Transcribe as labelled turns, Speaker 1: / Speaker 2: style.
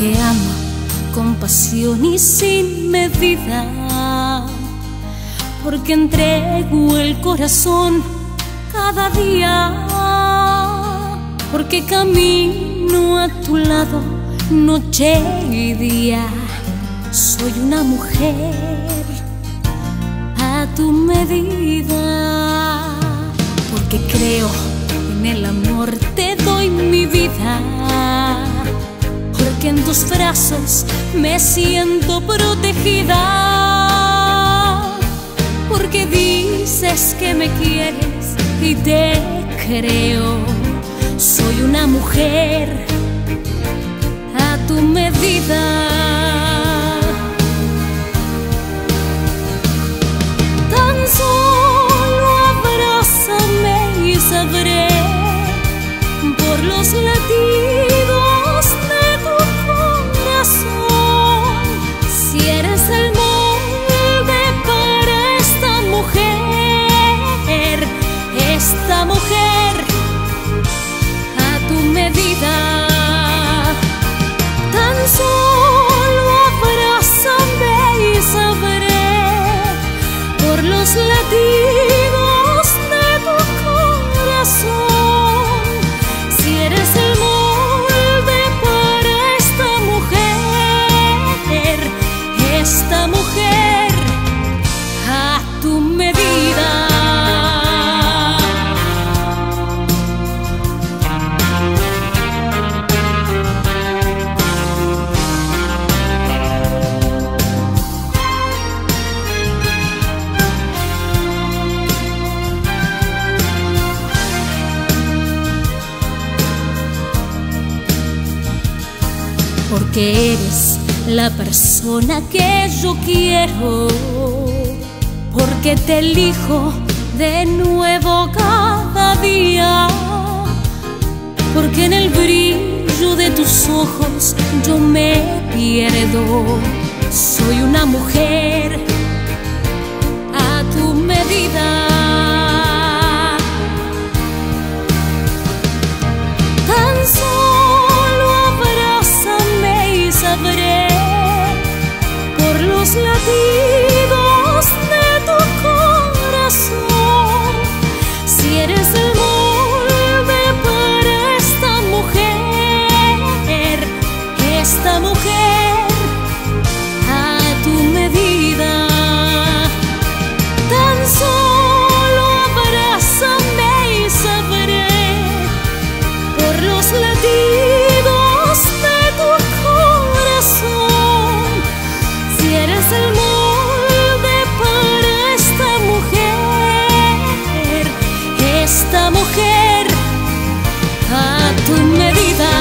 Speaker 1: porque amo con pasión y sin medida, porque entrego el corazón cada día, porque camino a tu lado noche y día. Soy una mujer a tu medida, porque creo en el amor, te tus brazos me siento protegida, porque dices que me quieres y te creo. Soy una mujer mujer a tu medida. Porque eres la persona que yo quiero, porque te elijo de nuevo cada día, porque en el brillo de tus ojos yo me pierdo. Soy una mujer a tu medida. A tu medida.